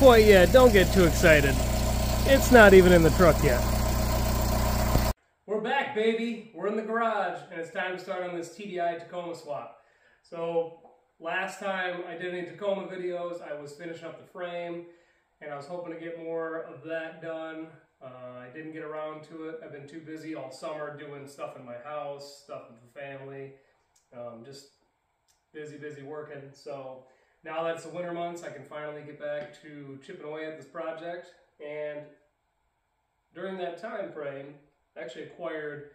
quite yet. Don't get too excited. It's not even in the truck yet. We're back, baby. We're in the garage, and it's time to start on this TDI Tacoma swap. So, last time I did any Tacoma videos, I was finishing up the frame, and I was hoping to get more of that done. Uh, I didn't get around to it. I've been too busy all summer doing stuff in my house, stuff with the family, um, just busy, busy working. So now that it's the winter months, I can finally get back to chipping away at this project. And during that time frame, I actually acquired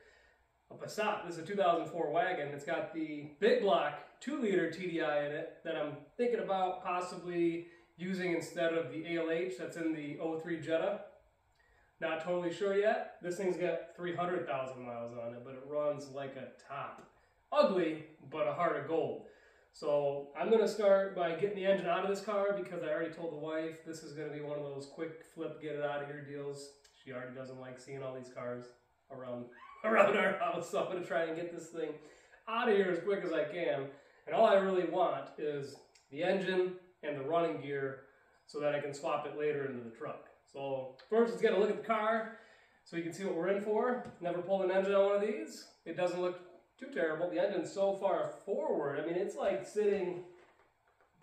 a Passat. This is a 2004 wagon. It's got the big block 2 liter TDI in it that I'm thinking about possibly using instead of the ALH that's in the 03 Jetta. Not totally sure yet. This thing's got 300,000 miles on it, but it runs like a top. Ugly, but a heart of gold. So I'm to start by getting the engine out of this car because I already told the wife this is to be one of those quick flip, get it out of here deals. She already doesn't like seeing all these cars around around our house, so I'm to try and get this thing out of here as quick as I can. And all I really want is the engine and the running gear so that I can swap it later into the truck. So first let's get a look at the car so you can see what we're in for. Never pulled an engine on one of these. It doesn't look too terrible. The engine's so far forward. I mean, it's like sitting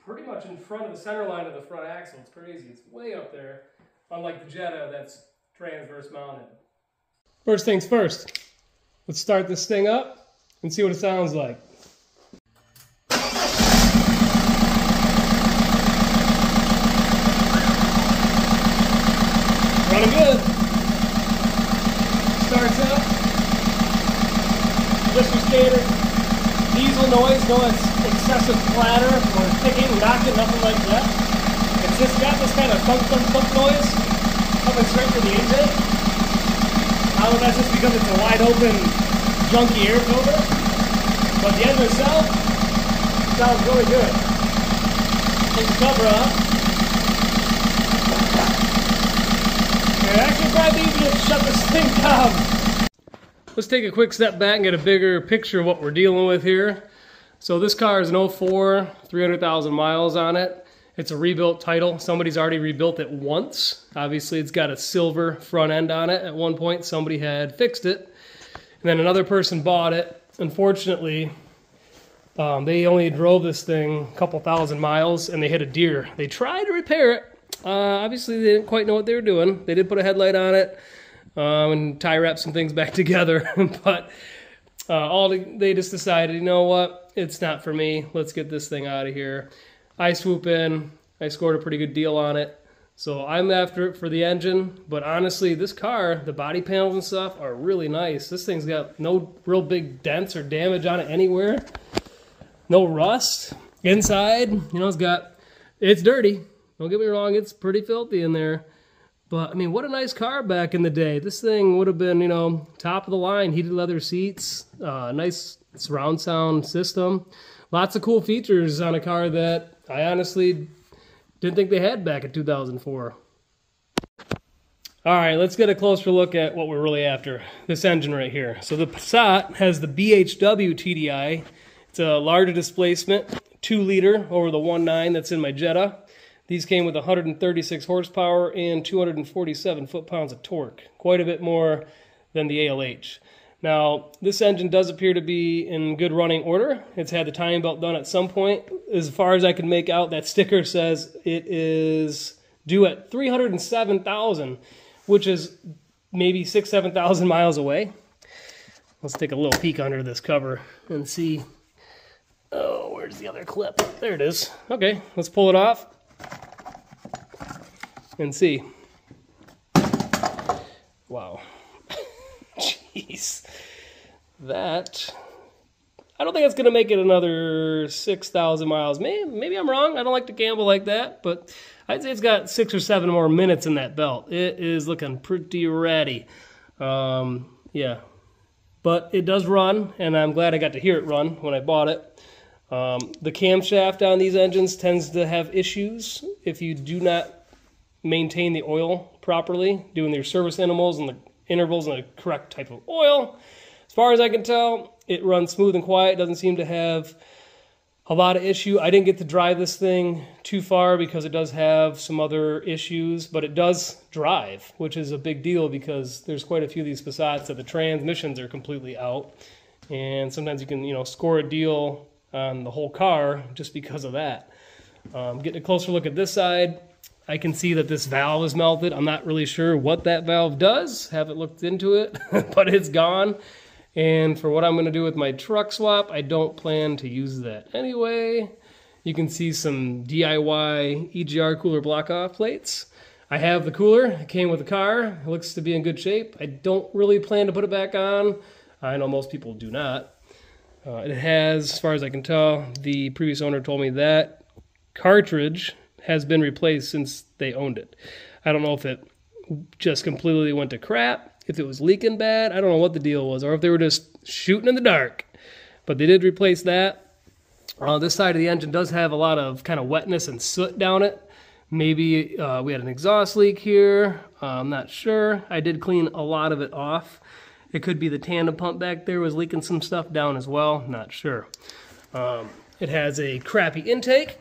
pretty much in front of the center line of the front axle. It's crazy. It's way up there, unlike the Jetta that's transverse mounted. First things first, let's start this thing up and see what it sounds like. Running good. Starts up. Standard diesel noise, no excessive clatter or ticking, knocking, nothing like that. It's just got this kind of thump, thump, thump noise coming straight from the engine. I don't know that's just because it's a wide open, junky air filter. But the engine itself sounds really good. Take the cover off. It actually probably shut this thing down. Let's take a quick step back and get a bigger picture of what we're dealing with here. So this car is an 04, 300,000 miles on it. It's a rebuilt title. Somebody's already rebuilt it once. Obviously, it's got a silver front end on it. At one point, somebody had fixed it. And then another person bought it. Unfortunately, um, they only drove this thing a couple thousand miles and they hit a deer. They tried to repair it. Uh, obviously, they didn't quite know what they were doing. They did put a headlight on it um, and tie wrap some things back together. but uh, all they just decided, you know what, it's not for me. Let's get this thing out of here. I swoop in. I scored a pretty good deal on it. So I'm after it for the engine, but honestly, this car, the body panels and stuff are really nice. This thing's got no real big dents or damage on it anywhere. No rust. Inside, you know, it's got, it's dirty. Don't get me wrong, it's pretty filthy in there. But I mean, what a nice car back in the day. This thing would have been, you know, top of the line, heated leather seats, uh, nice surround sound system. Lots of cool features on a car that I honestly didn't think they had back in 2004. All right, let's get a closer look at what we're really after. This engine right here. So the Passat has the BHW TDI. It's a larger displacement, 2 liter over the 1.9 that's in my Jetta. These came with 136 horsepower and 247 foot-pounds of torque. Quite a bit more than the ALH. Now, this engine does appear to be in good running order. It's had the timing belt done at some point. As far as I can make out, that sticker says it is due at 307,000 which is maybe six, 7,000 miles away. Let's take a little peek under this cover and see. Oh, where's the other clip? There it is. Okay, let's pull it off and see. Wow. Jeez. That, I don't think it's going to make it another 6,000 miles. Maybe, maybe I'm wrong. I don't like to gamble like that, but I'd say it's got six or seven more minutes in that belt. It is looking pretty ready. Um, yeah, but it does run, and I'm glad I got to hear it run when I bought it. Um, the camshaft on these engines tends to have issues if you do not maintain the oil properly, doing your service intervals and the intervals and the correct type of oil. As far as I can tell, it runs smooth and quiet. Doesn't seem to have a lot of issue. I didn't get to drive this thing too far because it does have some other issues, but it does drive, which is a big deal because there's quite a few of these Passats that the transmissions are completely out. And sometimes you can, you know, score a deal on the whole car just because of that. Um, getting a closer look at this side, I can see that this valve is melted. I'm not really sure what that valve does. Haven't looked into it, but it's gone. And for what I'm going to do with my truck swap, I don't plan to use that anyway. You can see some DIY EGR cooler block off plates. I have the cooler, it came with the car, it looks to be in good shape. I don't really plan to put it back on. I know most people do not. Uh, it has, as far as I can tell, the previous owner told me that cartridge has been replaced since they owned it. I don't know if it just completely went to crap, if it was leaking bad. I don't know what the deal was, or if they were just shooting in the dark. But they did replace that. Uh, this side of the engine does have a lot of kind of wetness and soot down it. Maybe uh, we had an exhaust leak here. Uh, I'm not sure. I did clean a lot of it off. It could be the tandem pump back there was leaking some stuff down as well. Not sure. Um, it has a crappy intake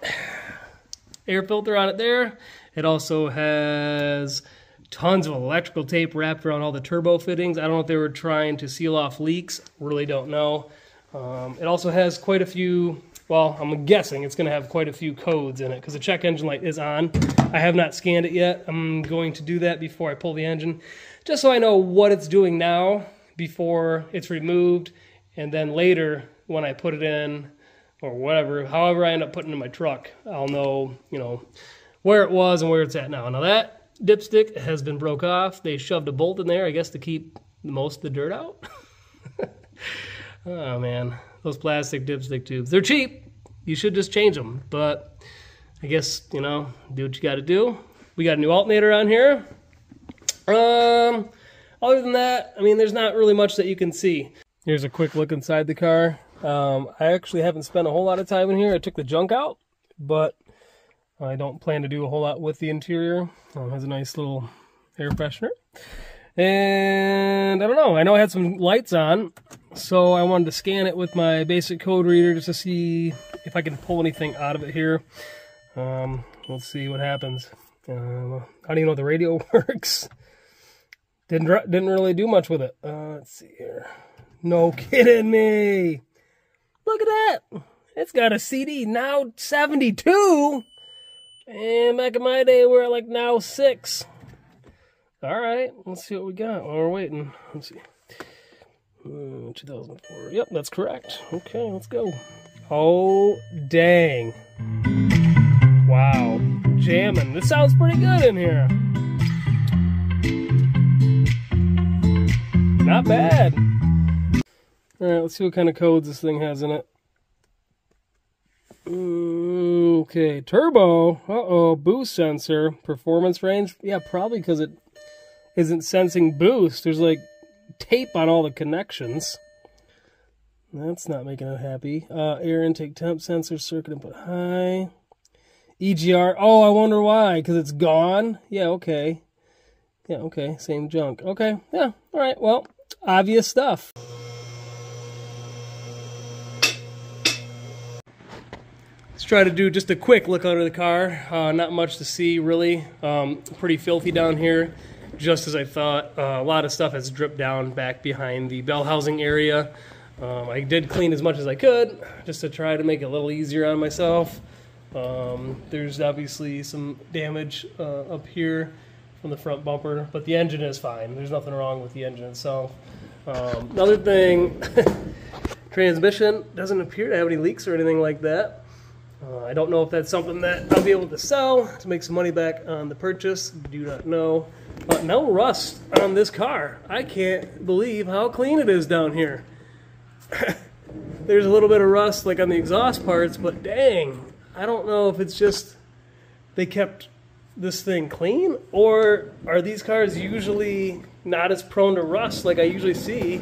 air filter on it there. It also has tons of electrical tape wrapped around all the turbo fittings. I don't know if they were trying to seal off leaks. Really don't know. Um, it also has quite a few, well, I'm guessing it's going to have quite a few codes in it because the check engine light is on. I have not scanned it yet. I'm going to do that before I pull the engine, just so I know what it's doing now before it's removed, and then later when I put it in, or whatever, however I end up putting in my truck, I'll know, you know, where it was and where it's at now. Now that dipstick has been broke off. They shoved a bolt in there, I guess, to keep most of the dirt out. oh man, those plastic dipstick tubes. They're cheap. You should just change them. But I guess, you know, do what you got to do. We got a new alternator on here. Um, other than that, I mean, there's not really much that you can see. Here's a quick look inside the car. Um, I actually haven't spent a whole lot of time in here. I took the junk out, but I don't plan to do a whole lot with the interior. Um, has a nice little air freshener. And I don't know, I know I had some lights on, so I wanted to scan it with my basic code reader just to see if I can pull anything out of it here. Um, let's see what happens. Uh, how do you know if the radio works? Didn't didn't really do much with it. Uh, let's see here. No kidding me. Look at that. It's got a CD now 72. And back in my day, we are like now 6. All right, let's see what we got while we're waiting. Let's see. Uh, 2004. Yep, that's correct. Okay, let's go. Oh, dang. Wow. Jamming. This sounds pretty good in here. Not bad. Alright, let's see what kind of codes this thing has in it. Okay, turbo. Uh-oh, boost sensor. Performance range. Yeah, probably because it isn't sensing boost. There's like tape on all the connections. That's not making it happy. Uh, air intake temp sensor, circuit input high. EGR. Oh, I wonder why. Because it's gone? Yeah, okay. Yeah, okay. Same junk. Okay, yeah. All right, well, obvious stuff. Try to do just a quick look under the car. Uh, not much to see really. Um, pretty filthy down here, just as I thought. Uh, a lot of stuff has dripped down back behind the bell housing area. Um, I did clean as much as I could, just to try to make it a little easier on myself. Um, there's obviously some damage uh, up here from the front bumper, but the engine is fine. There's nothing wrong with the engine itself. Um, another thing, transmission doesn't appear to have any leaks or anything like that. Uh, I don't know if that's something that I'll be able to sell to make some money back on the purchase. Do not know. But no rust on this car. I can't believe how clean it is down here. There's a little bit of rust like on the exhaust parts, but dang, I don't know if it's just they kept this thing clean or are these cars usually not as prone to rust like I usually see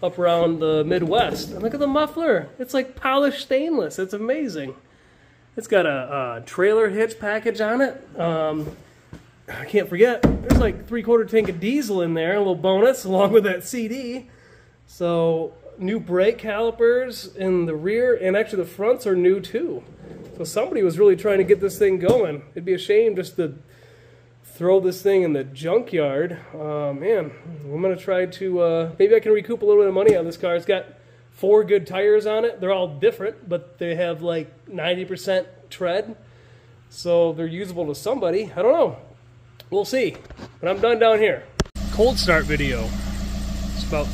up around the Midwest. And look at the muffler. It's like polished stainless. It's amazing. It's got a, a trailer hitch package on it. Um, I can't forget, there's like three quarter tank of diesel in there, a little bonus along with that CD. So new brake calipers in the rear, and actually the fronts are new too. So somebody was really trying to get this thing going. It'd be a shame just to throw this thing in the junkyard. Uh, man, I'm gonna try to, uh, maybe I can recoup a little bit of money on this car. It's got four good tires on it. They're all different, but they have like 90% tread. So they're usable to somebody. I don't know. We'll see. But I'm done down here. Cold start video. It's about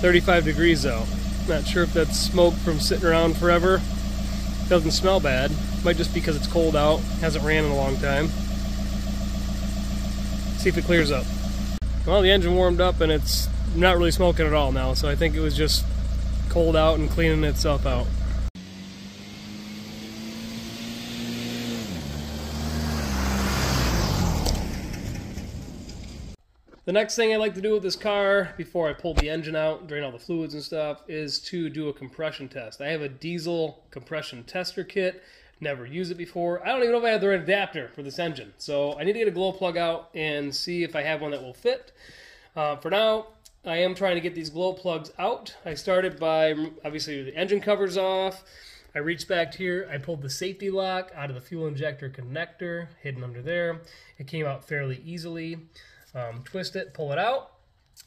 35 degrees out. Not sure if that's smoke from sitting around forever. Doesn't smell bad. Might just because it's cold out. Hasn't ran in a long time. See if it clears up. Well, the engine warmed up and it's not really smoking at all now. So I think it was just cold out and cleaning itself out. The next thing I like to do with this car before I pull the engine out, drain all the fluids and stuff, is to do a compression test. I have a diesel compression tester kit. Never used it before. I don't even know if I have the right adapter for this engine. So I need to get a glow plug out and see if I have one that will fit. Uh, for now, I am trying to get these glow plugs out. I started by, obviously, the engine covers off. I reached back here, I pulled the safety lock out of the fuel injector connector, hidden under there. It came out fairly easily. Um, twist it, pull it out.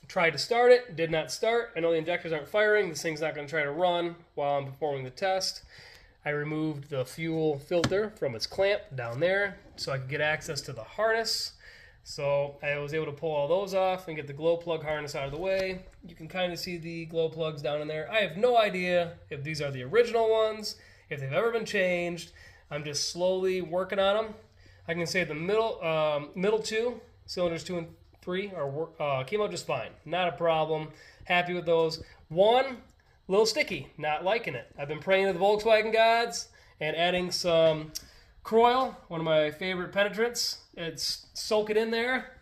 Tried to start it, did not start. I know the injectors aren't firing. This thing's not going to try to run while I'm performing the test. I removed the fuel filter from its clamp down there so I could get access to the harness. So I was able to pull all those off and get the glow plug harness out of the way. You can kind of see the glow plugs down in there. I have no idea if these are the original ones, if they've ever been changed. I'm just slowly working on them. I can say the middle um, middle two cylinders two and three are uh, came out just fine. Not a problem. Happy with those. One, little sticky. Not liking it. I've been praying to the Volkswagen gods and adding some Kroil, one of my favorite penetrants. It's soak it in there.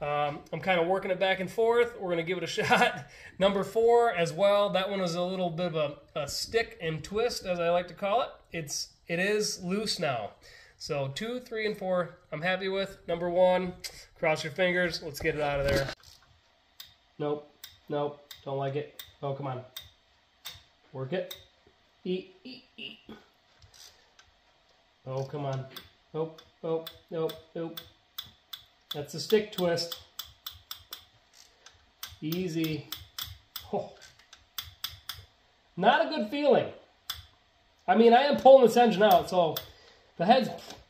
Um, I'm kind of working it back and forth. We're going to give it a shot. Number four as well. That one is a little bit of a, a stick and twist, as I like to call it. It's it is loose now. So two, three, and four, I'm happy with. Number one, cross your fingers. Let's get it out of there. Nope, nope, don't like it. Oh, come on. Work it. Eat, eat, eat. Oh, come on. Nope, nope, nope, nope. That's a stick twist. Easy. Oh. Not a good feeling. I mean, I am pulling this engine out, so the head's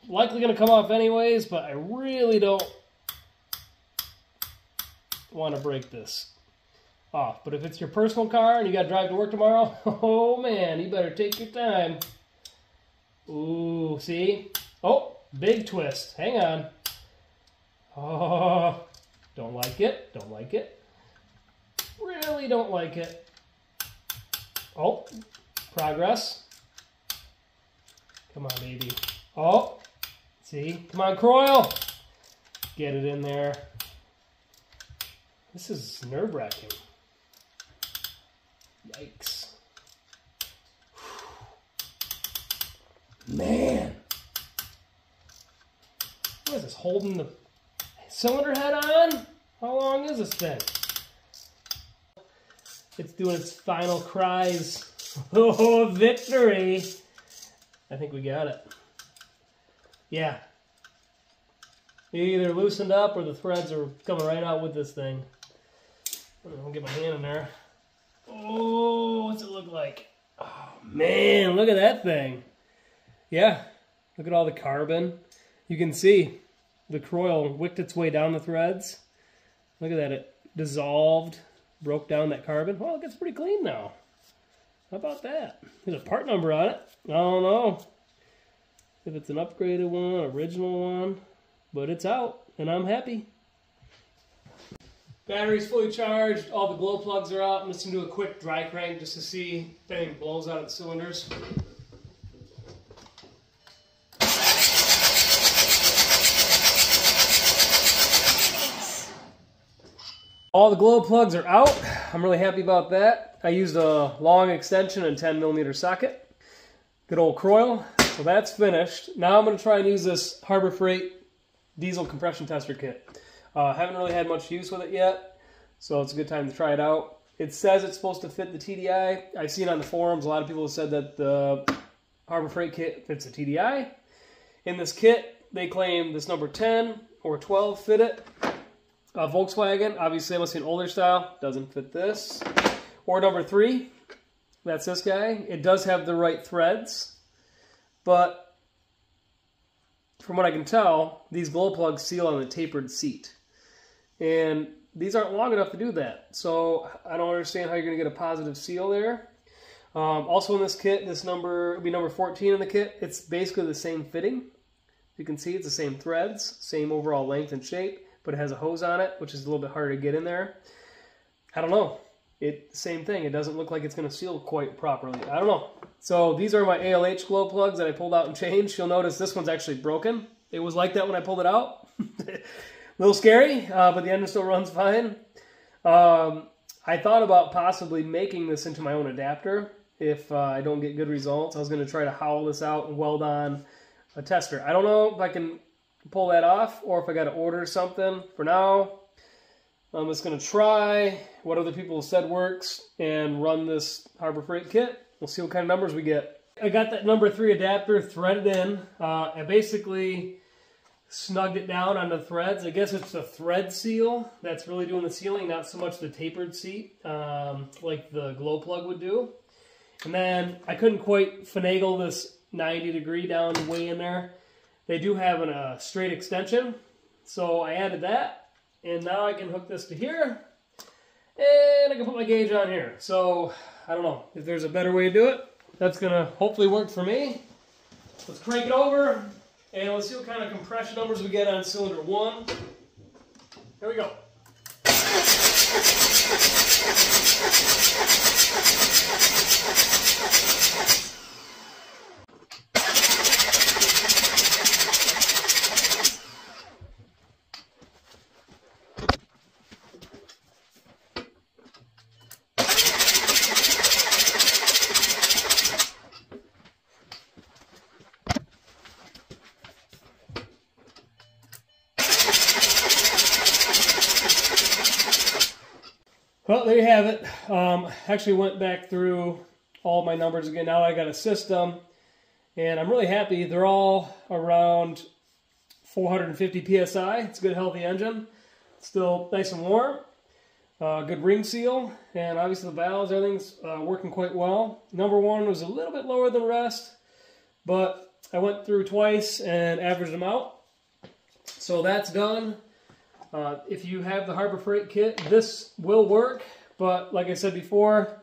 likely going to come off anyways, but I really don't want to break this off. But if it's your personal car and you got to drive to work tomorrow, oh man, you better take your time. Ooh, see? Oh, big twist. Hang on. Oh, don't like it. Don't like it. Really don't like it. Oh, progress. Come on, baby. Oh, see? Come on, Kroil. Get it in there. This is nerve-wracking. Yikes. Man. What is this, holding the cylinder head on? How long is this thing? It's doing its final cries. Oh, victory! I think we got it. Yeah. It either loosened up or the threads are coming right out with this thing. I'll get my hand in there. Oh, what's it look like? Oh, man, look at that thing. Yeah, look at all the carbon. You can see the Kroil wicked its way down the threads. Look at that, it dissolved, broke down that carbon. Well, it gets pretty clean now. How about that? There's a part number on it. I don't know if it's an upgraded one, original one, but it's out and I'm happy. Battery's fully charged, all the glow plugs are out. I'm just gonna do a quick dry crank just to see if anything blows out of the cylinders. All the glow plugs are out. I'm really happy about that. I used a long extension and 10 millimeter socket. Good old Kroil. So that's finished. Now I'm going to try and use this Harbor Freight diesel compression tester kit. Uh, haven't really had much use with it yet, so it's a good time to try it out. It says it's supposed to fit the TDI. I've seen on the forums a lot of people have said that the Harbor Freight kit fits a TDI. In this kit, they claim this number 10 or 12 fit it. Uh, Volkswagen, obviously, I must be an older style, doesn't fit this. Or number three, that's this guy. It does have the right threads, but from what I can tell, these glow plugs seal on the tapered seat. And these aren't long enough to do that. So I don't understand how you're going to get a positive seal there. Um, also in this kit, this number would be number 14 in the kit. It's basically the same fitting. You can see it's the same threads, same overall length and shape, but it has a hose on it, which is a little bit harder to get in there. I don't know. It same thing. It doesn't look like it's going to seal quite properly. I don't know. So these are my ALH glow plugs that I pulled out and changed. You'll notice this one's actually broken. It was like that when I pulled it out. a little scary, uh, but the engine still runs fine. Um, I thought about possibly making this into my own adapter if uh, I don't get good results. I was going to try to howl this out and weld on a tester. I don't know if I can pull that off or if I got to order something. For now, I'm just going to try what other people said works and run this Harbor Freight kit. We'll see what kind of numbers we get. I got that number three adapter threaded in. Uh, basically snugged it down on the threads. I guess it's the thread seal that's really doing the sealing, not so much the tapered seat um, like the glow plug would do. And then I couldn't quite finagle this 90 degree down way in there. They do have a uh, straight extension, so I added that. And now I can hook this to here, and I can put my gauge on here. So, I don't know if there's a better way to do it. That's gonna hopefully work for me. Let's crank it over, and let's see what kind of compression numbers we get on cylinder one. Here we go. Well, there you have it. Um, actually went back through all my numbers again. Now I got a system, and I'm really happy. They're all around 450 psi. It's a good, healthy engine. Still nice and warm. Uh, good ring seal, and obviously the valves, everything's uh, working quite well. Number one was a little bit lower than the rest, but I went through twice and averaged them out. So that's done. Uh, if you have the Harbor Freight kit, this will work, but like I said before,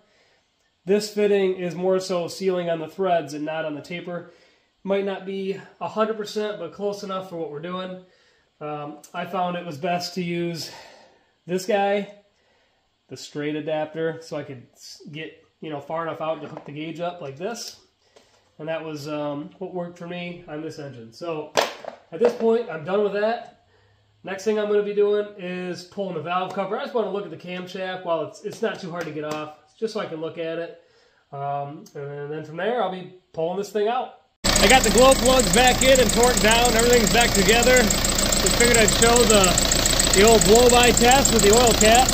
this fitting is more so sealing on the threads and not on the taper. Might not be 100%, but close enough for what we're doing. Um, I found it was best to use this guy, the straight adapter, so I could get you know far enough out to hook the gauge up like this. And that was um, what worked for me on this engine. So at this point, I'm done with that. Next thing I'm going to be doing is pulling the valve cover. I just want to look at the camshaft while it's, it's not too hard to get off, just so I can look at it. Um, and then from there, I'll be pulling this thing out. I got the glow plugs back in and torqued down. Everything's back together. Just figured I'd show the, the old blow-by test with the oil cap.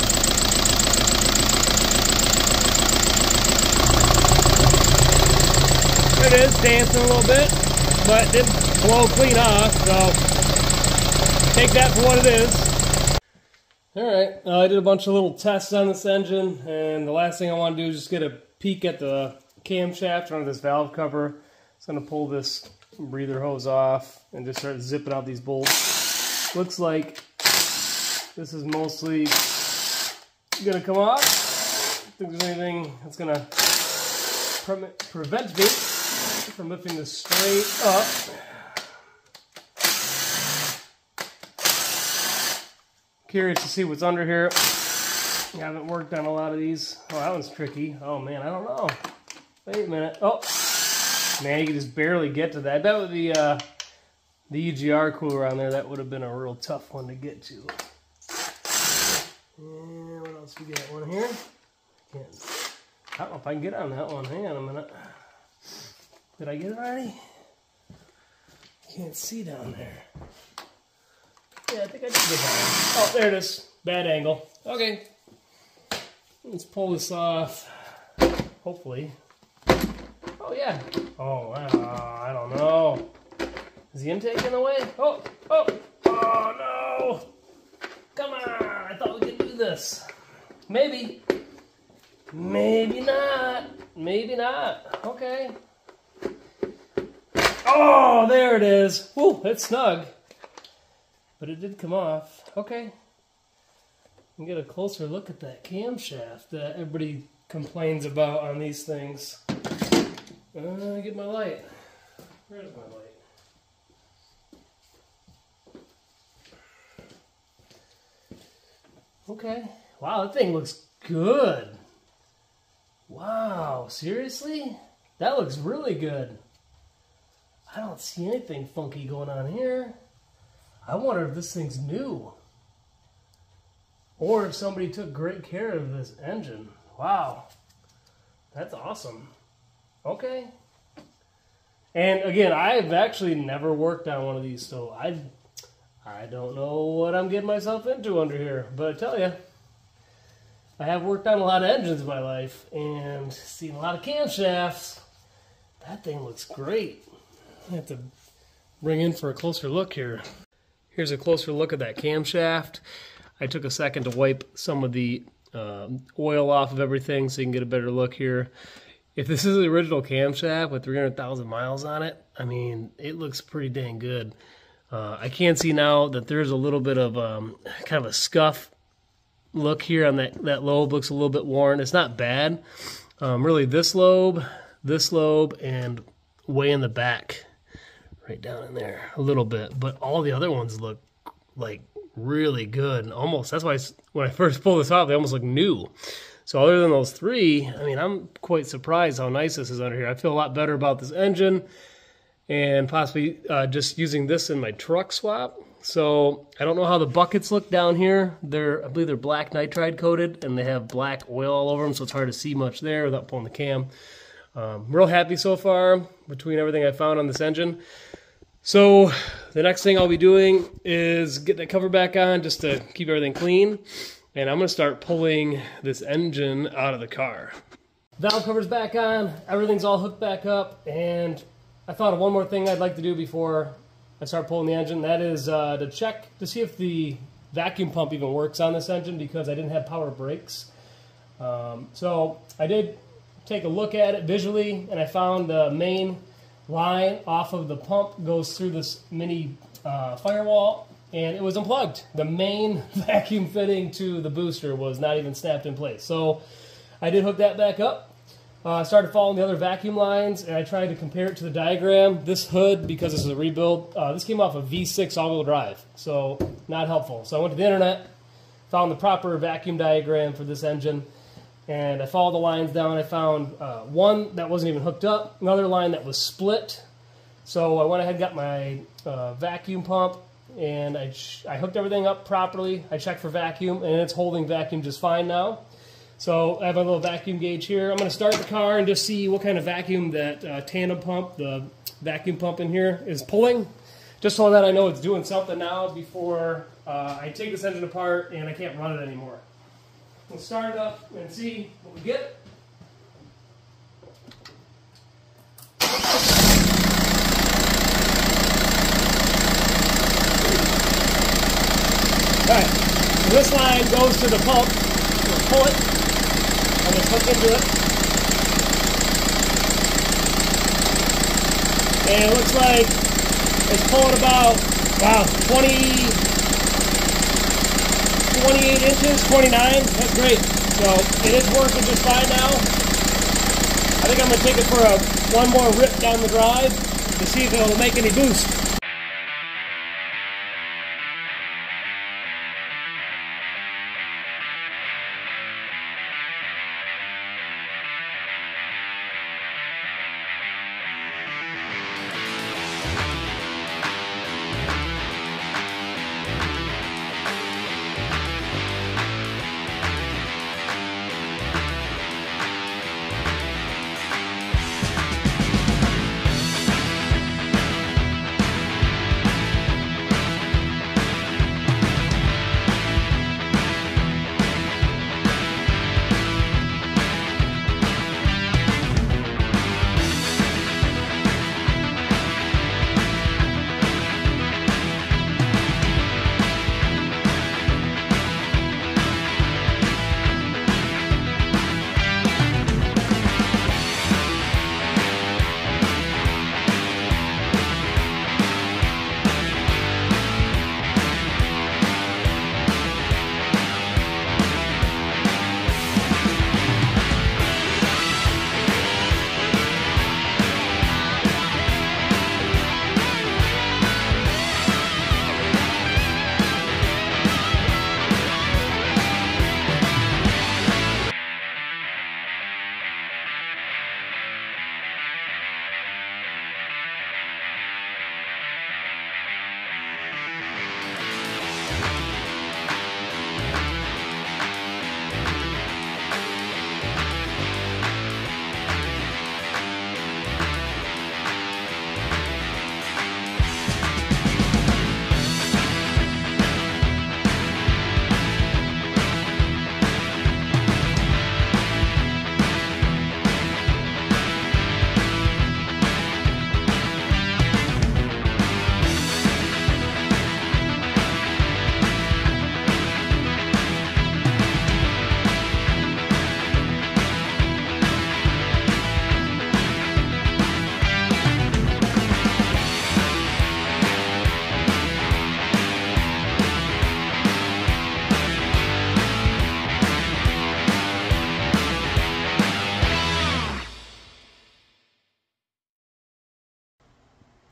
It is dancing a little bit, but it did blow clean off, so take that for what it is. Alright, uh, I did a bunch of little tests on this engine, and the last thing I want to do is just get a peek at the camshaft under this valve cover. Just going to pull this breather hose off and just start zipping out these bolts. Looks like this is mostly going to come off. I think there's anything that's going to pre prevent me from lifting this straight up. Curious to see what's under here. I haven't worked on a lot of these. Oh, that one's tricky. Oh, man, I don't know. Wait a minute. Oh, man, you can just barely get to that. I bet with the, uh, the EGR cooler on there, that would have been a real tough one to get to. And what else we got? One here. Can't, I don't know if I can get on that one. Hang on a minute. Did I get it already? Can't see down there. Yeah, I think I did get Oh, there it is. Bad angle. Okay. let's pull this off. Hopefully. Oh yeah. Oh, uh, I don't know. Is the intake in the way? Oh, oh, oh no! Come on! I thought we could do this. Maybe. Maybe not. Maybe not. Okay. Oh, there it is. Woo, it's snug. But it did come off. Okay. And get a closer look at that camshaft that everybody complains about on these things. Uh, get my light. Where's my light? Okay. Wow, that thing looks good. Wow, seriously? That looks really good. I don't see anything funky going on here. I wonder if this thing's new. Or if somebody took great care of this engine. Wow. That's awesome. Okay. And again, I've actually never worked on one of these, so I I don't know what I'm getting myself into under here. But I tell you, I have worked on a lot of engines in my life and seen a lot of camshafts. That thing looks great. I have to bring in for a closer look here. Here's a closer look at that camshaft. I took a second to wipe some of the um, oil off of everything so you can get a better look here. If this is the original camshaft with 300,000 miles on it, I mean, it looks pretty dang good. Uh, I can see now that there's a little bit of um, kind of a scuff look here on that, that lobe looks a little bit worn. It's not bad. Um, really, this lobe, this lobe, and way in the back, right down in there, a little bit. But all the other ones look like really good and almost. That's why when I first pulled this off, they almost look new. So other than those three, I mean, I'm quite surprised how nice this is under here. I feel a lot better about this engine and possibly uh, just using this in my truck swap. So I don't know how the buckets look down here. They're, I believe they're black nitride coated and they have black oil all over them, so it's hard to see much there without pulling the cam. Um, real happy so far between everything I found on this engine. So the next thing I'll be doing is get that cover back on just to keep everything clean. And I'm going to start pulling this engine out of the car. Valve cover's back on, everything's all hooked back up, and I thought of one more thing I'd like to do before I start pulling the engine. That is uh, to check to see if the vacuum pump even works on this engine because I didn't have power brakes. Um, so I did take a look at it visually and I found the main line off of the pump goes through this mini uh, firewall and it was unplugged. The main vacuum fitting to the booster was not even snapped in place. So I did hook that back up uh, I uh, started following the other vacuum lines and I tried to compare it to the diagram. This hood, because this is a rebuild, uh, this came off a V6 all-wheel drive, so not helpful. So I went to the internet, found the proper vacuum diagram for this engine, and I followed the lines down. I found uh, one that wasn't even hooked up, another line that was split. So I went ahead and got my uh, vacuum pump, and I, I hooked everything up properly. I checked for vacuum, and it's holding vacuum just fine now. So I have a little vacuum gauge here. I'm going to start the car and just see what kind of vacuum that uh, tandem pump, the vacuum pump in here, is pulling. Just so that I know it's doing something now before uh, I take this engine apart and I can't run it anymore. We'll start it up and see what we get. Alright, so this line goes to the pump. We'll pull it going to hook into it. And it looks like it's pulling about, wow, 20, 28 inches, 29. That's great. So it is working just fine now. I think I'm going to take it for a one more rip down the drive to see if it'll make any boost.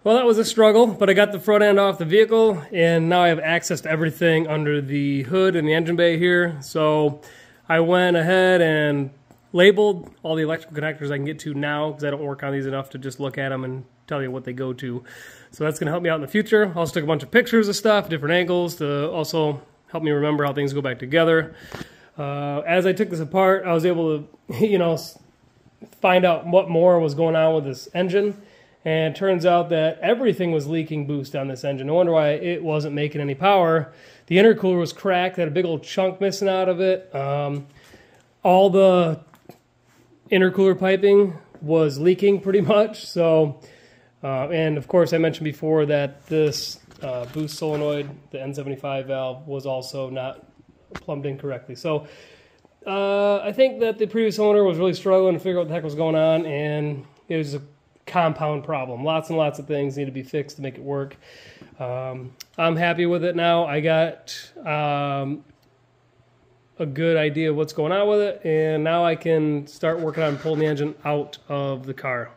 Well, that was a struggle, but I got the front end off the vehicle, and now I have access to everything under the hood and the engine bay here. So I went ahead and labeled all the electrical connectors I can get to now because I don't work on these enough to just look at them and tell you what they go to. So that's going to help me out in the future. I also took a bunch of pictures of stuff, different angles to also help me remember how things go back together. Uh, as I took this apart, I was able to, you know, find out what more was going on with this engine. And turns out that everything was leaking boost on this engine. No wonder why it wasn't making any power. The intercooler was cracked, had a big old chunk missing out of it. Um, all the intercooler piping was leaking pretty much. So, uh, and of course, I mentioned before that this uh, boost solenoid, the N75 valve, was also not plumbed in correctly. So, uh, I think that the previous owner was really struggling to figure out what the heck was going on, and it was a compound problem. Lots and lots of things need to be fixed to make it work. Um, I'm happy with it now. I got um, a good idea of what's going on with it, and now I can start working on pulling the engine out of the car.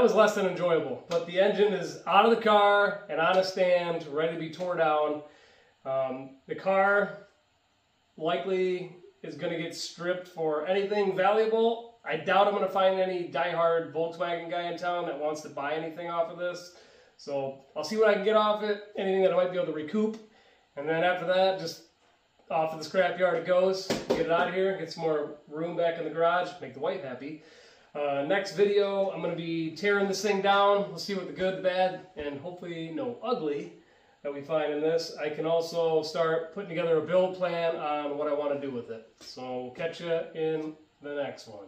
That was less than enjoyable, but the engine is out of the car and on a stand, ready to be torn down. Um, the car likely is going to get stripped for anything valuable. I doubt I'm going to find any die-hard Volkswagen guy in town that wants to buy anything off of this. So I'll see what I can get off it, anything that I might be able to recoup. And then after that, just off to the scrapyard it goes. Get it out of here, get some more room back in the garage, make the wife happy. Uh, next video, I'm going to be tearing this thing down. We'll see what the good, the bad, and hopefully no ugly that we find in this. I can also start putting together a build plan on what I want to do with it. So catch you in the next one.